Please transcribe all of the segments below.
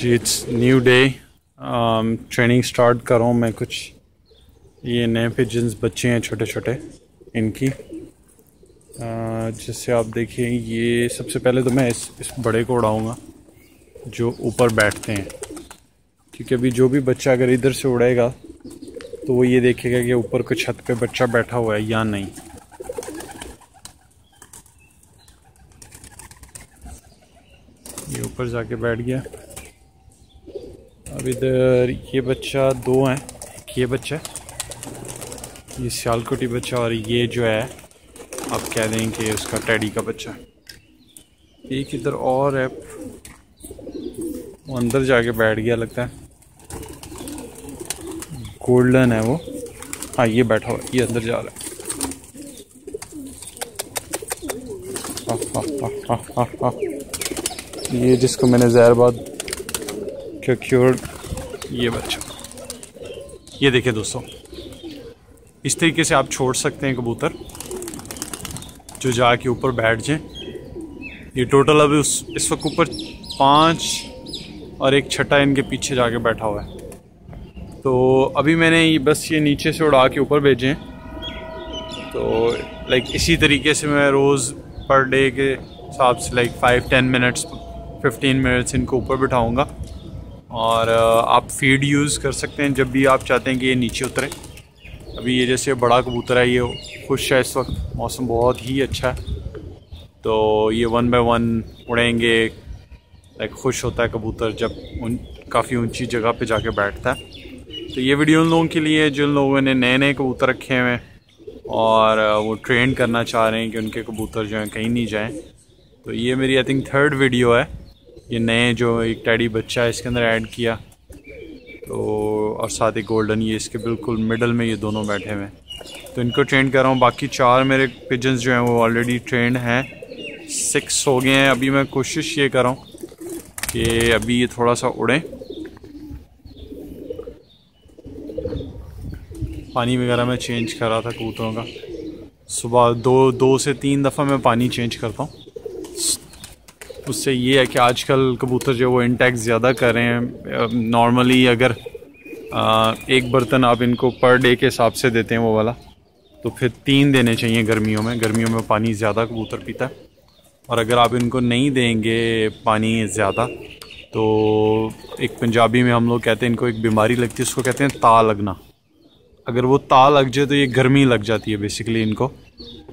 Ji it's new day training start कर रहा हूँ मैं कुछ। ये नए पिजन्स बच्चे हैं छोटे छोटे इनकी जैसे आप देखिए, ये सबसे पहले तो मैं इस इस बड़े को उड़ाऊँगा, जो ऊपर बैठते हैं। क्योंकि अभी जो भी बच्चा अगर इधर से उड़ेगा तो वो ये देखेगा कि ऊपर कोई छत पे बच्चा बैठा हुआ है या नहीं। ये ऊपर जाके बैठ गया। अब इधर ये बच्चा दो हैं। ये बच्चा ये सियालकोटी बच्चा और ये जो है आप कह दें कि उसका टैडी का बच्चा एक इधर और है। वो अंदर जाके बैठ गया लगता है। गोल्डन है वो। हाँ ये बैठा हुआ ये अंदर जा रहा है हा, हा, हा, ये जिसको मैंने जहरबाद क्योर ये बच्चा। ये देखिए दोस्तों, इस तरीके से आप छोड़ सकते हैं कबूतर, जो जाके ऊपर बैठ जाए। ये टोटल अभी उस, इस वक्त ऊपर पाँच और एक छठा इनके पीछे जाके बैठा हुआ है। तो अभी मैंने ये बस ये नीचे से उड़ा के ऊपर भेजे हैं। तो लाइक इसी तरीके से मैं रोज़ पर डे के हिसाब से like five ten minutes fifteen minutes इनको ऊपर बिठाऊँगा। और आप फ़ीड यूज़ कर सकते हैं जब भी आप चाहते हैं कि ये नीचे उतरे। अभी ये जैसे बड़ा कबूतर है, ये खुश है इस वक्त। मौसम बहुत ही अच्छा है। तो ये वन बाय वन उड़ेंगे लाइक खुश होता है कबूतर जब उन, काफ़ी ऊँची जगह पे जाके बैठता है। तो ये वीडियो उन लोगों के लिए जिन लोगों ने नए नए कबूतर रखे हुए हैं और वो ट्रेन करना चाह रहे हैं कि उनके कबूतर जो हैं कहीं नहीं जाएँ। तो ये मेरी आई थिंक थर्ड वीडियो है। ये नए जो एक टैडी बच्चा है, इसके अंदर ऐड किया। तो और साथ ही गोल्डन, ये इसके बिल्कुल मिडल में ये दोनों बैठे हुए हैं। तो इनको ट्रेन कर रहा हूँ। बाकी चार मेरे पिजन्स जो हैं, वो ऑलरेडी ट्रेंड हैं। सिक्स हो गए हैं। अभी मैं कोशिश ये कर रहा हूँ कि अभी ये थोड़ा सा उड़ें। पानी वगैरह मैं चेंज कर रहा था कबूतरों का। सुबह दो दो से तीन दफ़ा मैं पानी चेंज करता हूँ। उससे ये है कि आजकल कबूतर जो वो इंटैक्ट ज़्यादा कर रहे हैं। नॉर्मली अगर आ, एक बर्तन आप इनको पर डे के हिसाब से देते हैं वो वाला तो फिर तीन देने चाहिए गर्मियों में। गर्मियों में पानी ज़्यादा कबूतर पीता है। और अगर आप इनको नहीं देंगे पानी ज़्यादा तो एक पंजाबी में हम लोग कहते हैं इनको एक बीमारी लगती है उसको कहते हैं ता लगना। अगर वो ता लग जाए तो ये गर्मी लग जाती है बेसिकली इनको।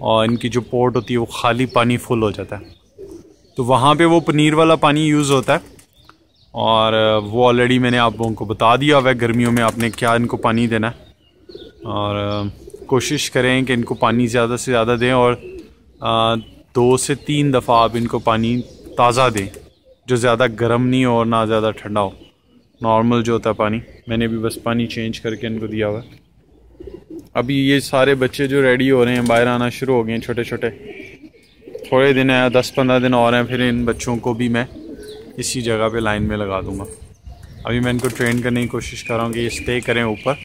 और इनकी जो पोर्ट होती है वो खाली पानी फुल हो जाता है। तो वहाँ पे वो पनीर वाला पानी यूज़ होता है। और वो ऑलरेडी मैंने आप लोगों को बता दिया हुआ है, गर्मियों में आपने क्या इनको पानी देना है। और कोशिश करें कि इनको पानी ज़्यादा से ज़्यादा दें और दो से तीन दफ़ा आप इनको पानी ताज़ा दें, जो ज़्यादा गर्म नहीं हो और ना ज़्यादा ठंडा हो। नॉर्मल जो होता है पानी। मैंने भी बस पानी चेंज करके इनको दिया हुआ अभी ये सारे बच्चे जो रेडी हो रहे हैं, बाहर आना शुरू हो गए हैं छोटे छोटे थोड़े दिन है, दस पंद्रह दिन और हैं, फिर इन बच्चों को भी मैं इसी जगह पे लाइन में लगा दूँगा। अभी मैं इनको ट्रेन करने की कोशिश कर रहा हूँ कि ये स्टे करें ऊपर।